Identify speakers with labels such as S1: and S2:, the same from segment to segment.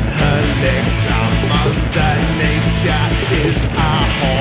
S1: alcoholics, our mother nature is our home.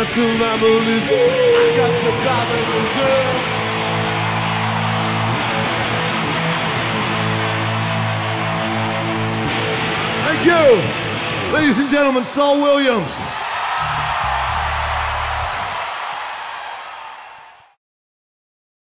S1: got survival. I got survival. Thank you, ladies and gentlemen, Saul Williams.